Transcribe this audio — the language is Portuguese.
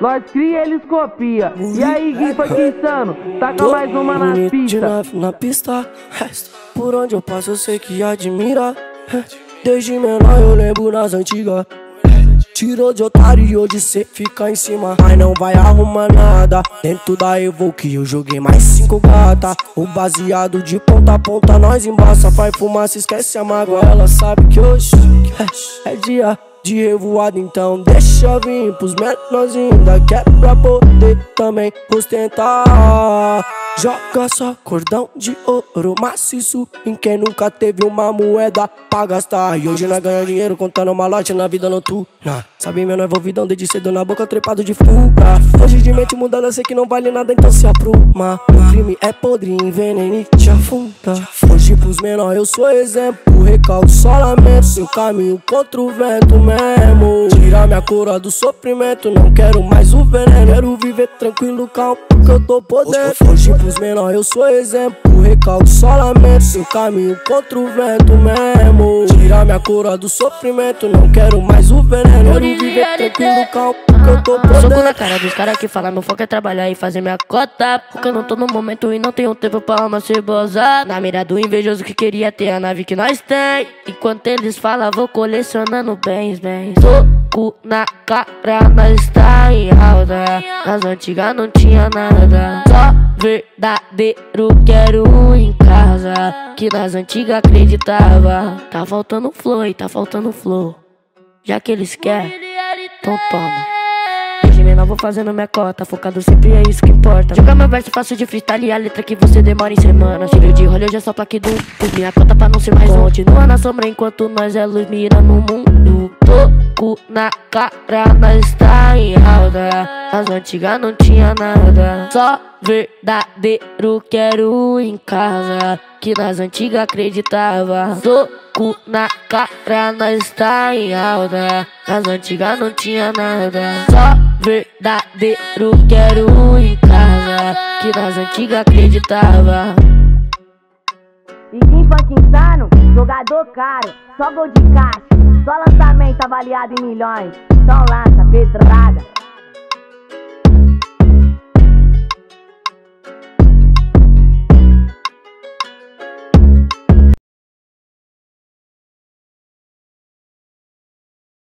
Nós cria, eles copia. E aí, quem foi que insano? Taca mais uma na pista. nave na pista. Por onde eu passo eu sei que admira. Desde menor eu lembro nas antigas. Tirou de otário e hoje cê fica em cima. Mas não vai arrumar nada. Dentro da Evoque eu joguei mais cinco gata. O baseado de ponta a ponta nós embaça. Faz fumaça, esquece a mágoa. Ela sabe que hoje é dia de revoada. Então deixa vir pros menorzinhos. Da que pra poder também ostentar. Joga só cordão de ouro maciço Em quem nunca teve uma moeda pra gastar. E hoje nós ganhamos dinheiro contando malote na vida noturna. Sabe meu envolvidão desde cedo na boca trepado de fuga. Hoje de mente mudando eu sei que não vale nada então se apruma. O crime é podre, envenena e te afunda. Hoje pros menores eu sou exemplo. Recalco só lamento Seu caminho contra o vento mesmo. Tira minha cura do sofrimento Não quero mais o veneno. Quero tranquilo, calmo porque eu tô podendo Hoje pros menores eu sou exemplo Recalco só lamento Seu caminho contra o vento mesmo Tira minha cura do sofrimento Não quero mais o veneno Quero viver tranquilo, calmo porque eu tô Soco na podendo cara dos caras que falam, meu foco é trabalhar e fazer minha cota. Porque eu não tô no momento e não tenho tempo pra uma cebosa. Na mira do invejoso que queria ter a nave que nós tem. Enquanto eles falam, vou colecionando bens, bens. Soco na cara, nós tá em alta. Nas antigas não tinha nada. Só verdadeiro quero em casa. Que nas antigas acreditava. Tá faltando flow e tá faltando flow. Já que eles querem, então toma. Menor vou fazendo minha cota, focado sempre é isso que importa. Jogar meu verso fácil de freestyle e a letra que você demora em semana. Tiro de rolê, hoje é só plaque do Fiz minha cota pra não ser mais um. Continua na sombra enquanto nós é luz mira no mundo. Toco na cara, nós tá em alta. As antigas não tinha nada. Só verdadeiro quero em casa. Que nas antigas acreditava. Soco na cara, nós tá em alta. As antigas não tinha nada. Só verdadeiro quero em casa. Que nas antigas acreditava. E Jim Funk insano, jogador caro, só gol de caixa, só lançamento avaliado em milhões. Então lança, pedrada,